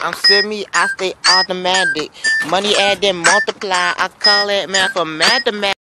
I'm semi, I stay automatic. Money add then multiply. I call it math for mathematics.